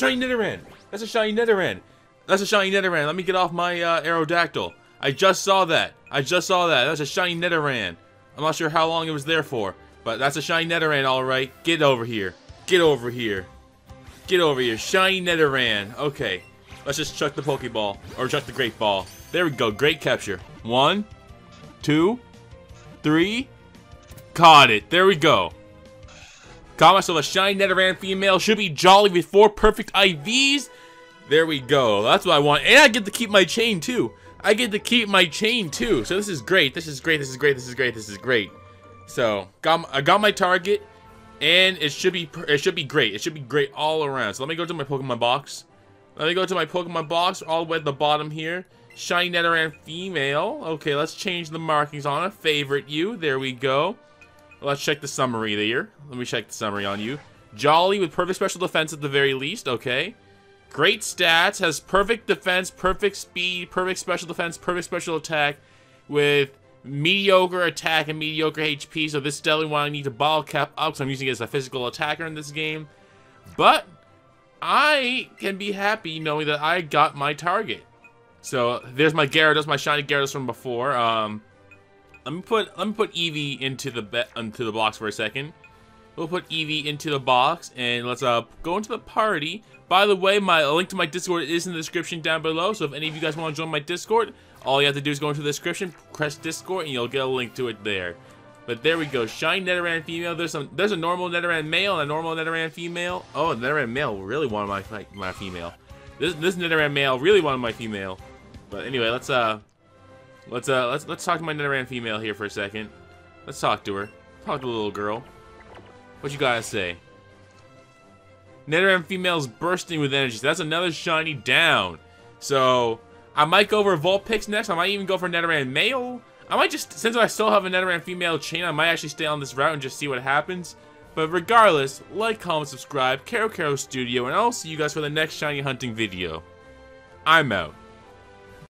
Shiny Nidoran! That's a shiny Nidoran! That's a shiny Nidoran. Let me get off my uh, Aerodactyl. I just saw that. I just saw that. That's a shiny Nidoran. I'm not sure how long it was there for, but that's a shiny Nidoran, alright. Get over here. Get over here. Get over here. Shiny Nidoran. Okay. Let's just chuck the Pokeball. Or chuck the Great Ball. There we go. Great capture. One, two, three. Caught it. There we go. Got myself a shiny Nidoran female. Should be jolly with four perfect IVs. There we go. That's what I want. And I get to keep my chain too. I get to keep my chain too. So this is great. This is great. This is great. This is great. This is great. So got I got my target, and it should be it should be great. It should be great all around. So let me go to my Pokemon box. Let me go to my Pokemon box all the way at the bottom here. Shiny Nidoran female. Okay, let's change the markings on it. Favorite you. There we go. Let's check the summary there. Let me check the summary on you. Jolly with perfect special defense at the very least. Okay. Great stats. Has perfect defense, perfect speed, perfect special defense, perfect special attack with mediocre attack and mediocre HP. So this is definitely why I need to bottle cap up because I'm using it as a physical attacker in this game. But I can be happy knowing that I got my target. So there's my Gyarados, my shiny Gyarados from before. Um, let me put let me put Eevee into the into the box for a second. We'll put Eevee into the box and let's uh go into the party. By the way, my link to my Discord is in the description down below. So if any of you guys want to join my Discord, all you have to do is go into the description, press Discord, and you'll get a link to it there. But there we go. Shiny Nidoran female. There's some. There's a normal Nidoran male and a normal Nidoran female. Oh, Nidoran male really wanted my my, my female. This this Nidoran male really wanted my female. But anyway, let's uh, let's uh, let's let's talk to my Nidoran female here for a second. Let's talk to her. Talk to the little girl. What you gotta say? Nidoran female's bursting with energy. So that's another shiny down. So I might go for Vulpix next. I might even go for Nidoran male. I might just, since I still have a Nidoran female chain, I might actually stay on this route and just see what happens. But regardless, like, comment, subscribe, Kero Kero Studio, and I'll see you guys for the next shiny hunting video. I'm out.